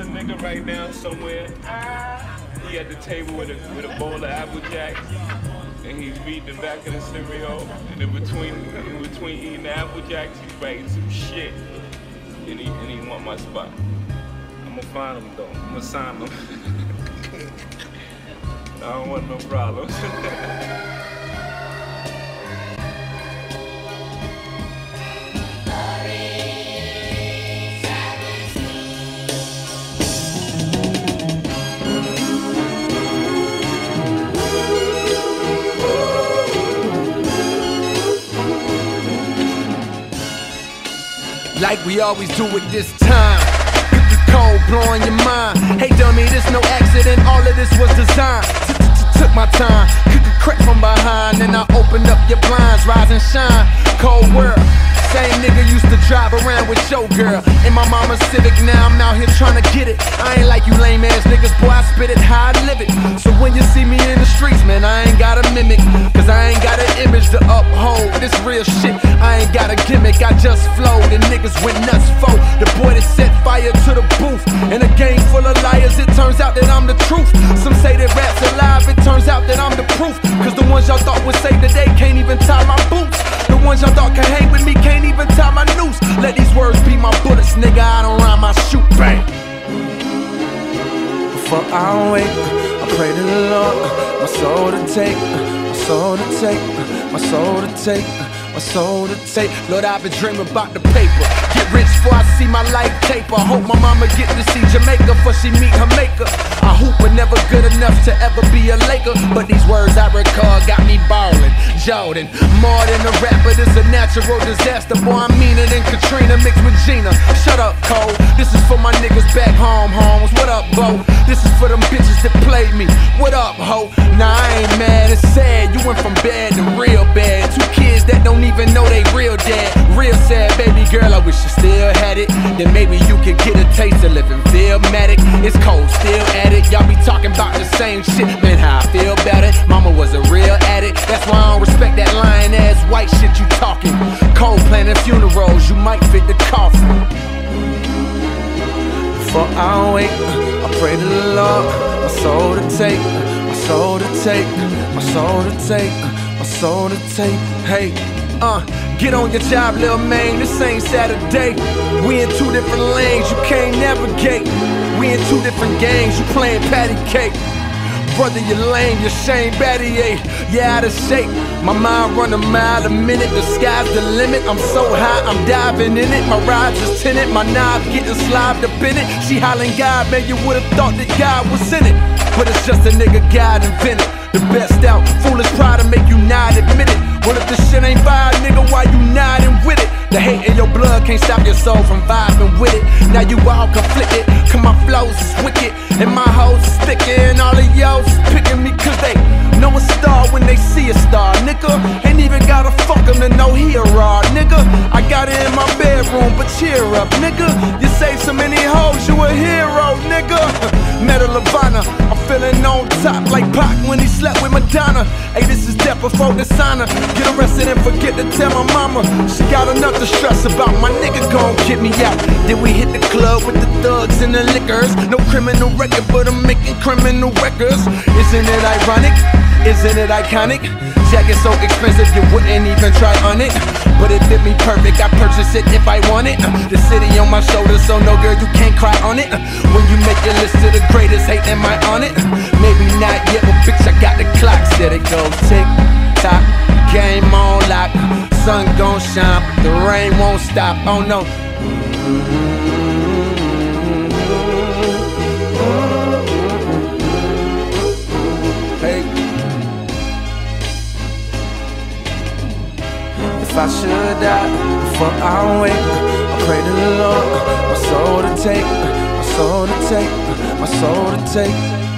a nigga right now somewhere. He at the table with a with a bowl of apple jacks, and he's reading the back of the cereal. And in between in between eating the apple jacks, he's writing some shit. And he and he want my spot. I'm gonna find him though. I'm gonna sign him. I don't want no problems. like we always do it this time. Cole blowing your mind. Hey dummy, this no accident. All of this was designed. Took my time, you could crack from behind, and I opened up your blinds, rise and shine. Cole world. Same nigga used to drive around with your girl. In my mama's Civic, now I'm out here trying to get it. I ain't like you lame ass niggas, boy, I spit it how I live it. So when you see me in the streets, man, I ain't got a mimic. Cause I ain't got an image to uphold. This real shit, I ain't got a gimmick. I just flow, the niggas went nuts for. The boy that set fire to the booth. In a game full of liars, it turns out that I'm the truth. Some say that rap's my nigga. I don't rhyme, I shoot bang. Before I wake, I pray to the Lord, my soul to take, my soul to take, my soul to take, my soul to take. Lord, I've been dreaming about the paper. Get rich before I see my life taper. Hope my mama get to see Jamaica before she meet her maker. I hoop but never good enough to ever be a Laker. But these words I recall got me ballin'. Jordan, more than a rapper, this a natural disaster. Boy, I'm meaner Gina. Shut up, Cole. This is for my niggas back home, homes. What up, Bo? This is for them bitches that played me. What up, ho? Nah, I ain't mad, it's sad. You went from bad to real bad. Two kids that don't even know they real dad. Real sad, baby girl, I wish you still had it. Then maybe you could get a taste of living Feel Illmatic. It's cold, still at it. Y'all be talking about the same shit. Man, how I feel about it. Mama was a real addict. That's why I don't respect that lying ass white shit you talking. Planning funerals, you might fit the coffin. Before I wake, I pray to the Lord, my soul to take, my soul to take, my soul to take, my soul to take. Hey, uh, get on your job, little man. This ain't Saturday. We in two different lanes, you can't navigate. We in two different games, you playing patty cake. Brother, you lame, you shame, A. Eh? You out of shape. My mind run a mile a minute, the sky's the limit. I'm so high, I'm diving in it. My ride's just tinted, my knob getting slobbed up in it. She hollering God, man, you would've thought that God was in it. But it's just a nigga God invented. The best out, foolish pride to make you not admit it. Well, if this shit ain't fire, nigga, why you nodding with it? The hate in your blood can't stop your soul from vibing with it. Now you all conflicted, cause my flows is wicked, and my hoes is thicker, and all of y'all is picking me cause they know a star when they see a star, nigga. Ain't even gotta fuck them to know he a raw, nigga. I got it in my bedroom, but cheer up, nigga. You saved so many hoes, you a hero, nigga. Medal of honor, feeling on top like Pac when he slept with Madonna. Hey, this is death before dishonor. Get arrested and forget to tell my mama. She got enough to stress about. My nigga gon' get me out. Then we hit the club with the thugs and the liquors. No criminal record, but I'm making criminal records. Isn't it ironic? Isn't it iconic? Jacket so expensive you wouldn't even try on it. But it fit me perfect, I purchase it if I want it. The city on my shoulders, so no girl, you can't cry on it. When you make your list of the greatest, hate, am I on it? Maybe not yet, but bitch, I got the clock set. It goes tick tock, game on lock. Sun gon' shine, but the rain won't stop. Oh no. If I should die before I wake, I pray to the Lord, my soul to take, my soul to take, my soul to take.